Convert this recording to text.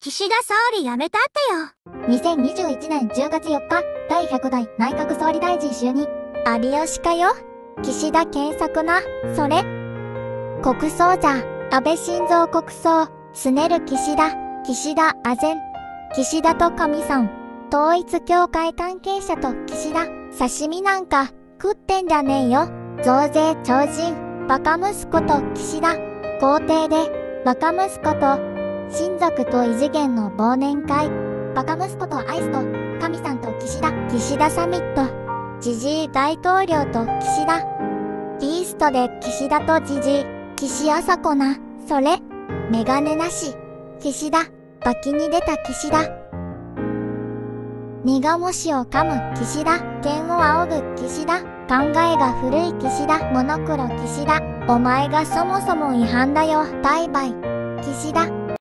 岸田総理辞めたってよ。2021年10月4日、第100代内閣総理大臣就任。有吉かよ岸田健作な、それ。国葬じゃ、安倍晋三国葬、すねる岸田、岸田あぜん。岸田と神さん。統一教会関係者と岸田、刺身なんか、食ってんじゃねえよ。増税超人、バカ息子と岸田。皇帝で、バカ息子と、親族と異次元の忘年会。バカ息子とアイスと、神さんと岸田、岸田サミット。ジジイ大統領と岸田。イーストで岸田とジジイ、岸朝子な、それ。メガネなし、岸田、バキに出た岸田。苦虫を噛む岸田、剣を仰ぐ岸田。考えが古い岸田、モノクロ岸田。お前がそもそも違反だよ、バイバイ。岸田。